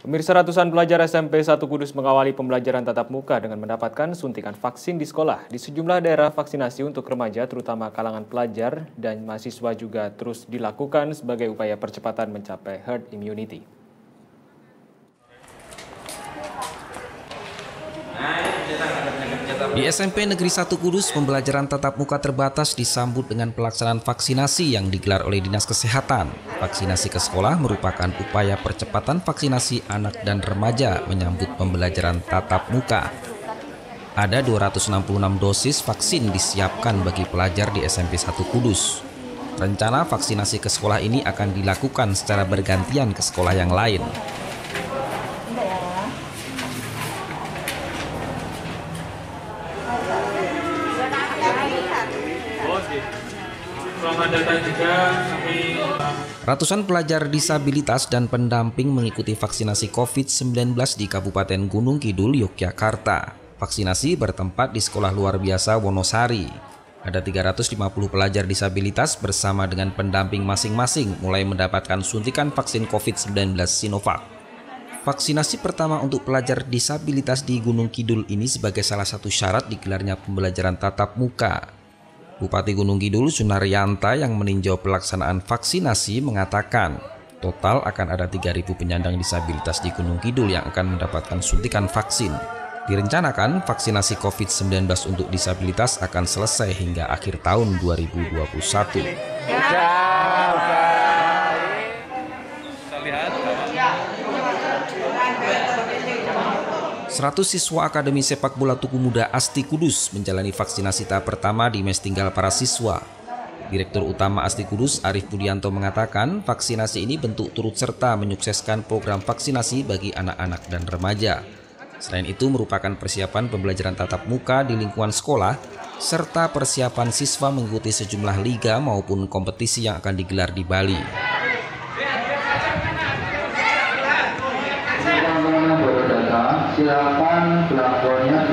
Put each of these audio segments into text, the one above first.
Pemirsa ratusan pelajar SMP 1 Kudus mengawali pembelajaran tatap muka dengan mendapatkan suntikan vaksin di sekolah. Di sejumlah daerah vaksinasi untuk remaja terutama kalangan pelajar dan mahasiswa juga terus dilakukan sebagai upaya percepatan mencapai herd immunity. Di SMP Negeri 1 Kudus, pembelajaran tatap muka terbatas disambut dengan pelaksanaan vaksinasi yang digelar oleh Dinas Kesehatan. Vaksinasi ke sekolah merupakan upaya percepatan vaksinasi anak dan remaja menyambut pembelajaran tatap muka. Ada 266 dosis vaksin disiapkan bagi pelajar di SMP 1 Kudus. Rencana vaksinasi ke sekolah ini akan dilakukan secara bergantian ke sekolah yang lain. Ratusan pelajar disabilitas dan pendamping mengikuti vaksinasi COVID-19 di Kabupaten Gunung Kidul, Yogyakarta. Vaksinasi bertempat di Sekolah Luar Biasa Wonosari. Ada 350 pelajar disabilitas bersama dengan pendamping masing-masing mulai mendapatkan suntikan vaksin COVID-19 Sinovac. Vaksinasi pertama untuk pelajar disabilitas di Gunung Kidul ini sebagai salah satu syarat digelarnya pembelajaran tatap muka Bupati Gunung Kidul Sunaryanta yang meninjau pelaksanaan vaksinasi mengatakan total akan ada 3.000 penyandang disabilitas di Gunung Kidul yang akan mendapatkan suntikan vaksin. Direncanakan vaksinasi COVID-19 untuk disabilitas akan selesai hingga akhir tahun 2021. Ya. 100 siswa Akademi Sepak Bola Tugu Muda Asti Kudus menjalani vaksinasi tahap pertama di mes tinggal para siswa. Direktur Utama Asti Kudus Arif Budianto mengatakan vaksinasi ini bentuk turut serta menyukseskan program vaksinasi bagi anak-anak dan remaja. Selain itu merupakan persiapan pembelajaran tatap muka di lingkungan sekolah serta persiapan siswa mengikuti sejumlah liga maupun kompetisi yang akan digelar di Bali. Silakan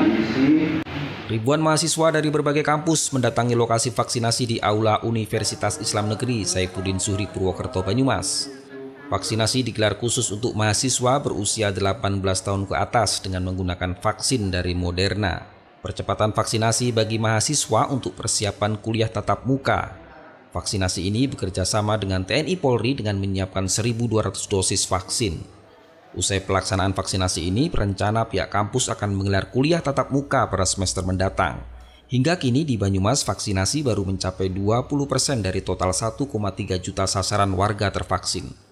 diisi. Ribuan mahasiswa dari berbagai kampus mendatangi lokasi vaksinasi di Aula Universitas Islam Negeri Saifuddin Suhri Purwokerto Banyumas. Vaksinasi digelar khusus untuk mahasiswa berusia 18 tahun ke atas dengan menggunakan vaksin dari Moderna. Percepatan vaksinasi bagi mahasiswa untuk persiapan kuliah tatap muka. Vaksinasi ini bekerja sama dengan TNI Polri dengan menyiapkan 1.200 dosis vaksin. Usai pelaksanaan vaksinasi ini, berencana pihak kampus akan menggelar kuliah tatap muka pada semester mendatang. Hingga kini di Banyumas vaksinasi baru mencapai 20% dari total 1,3 juta sasaran warga tervaksin.